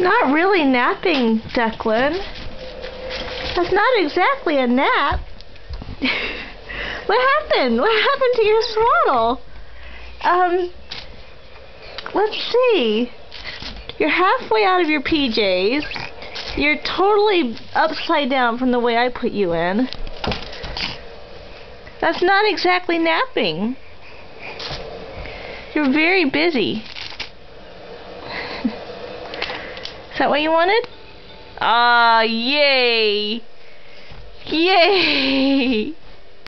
Not really napping, Declan. That's not exactly a nap. what happened? What happened to your swaddle? Um, let's see. You're halfway out of your PJs. You're totally upside down from the way I put you in. That's not exactly napping. You're very busy. Is that what you wanted? Ah, yay! Yay!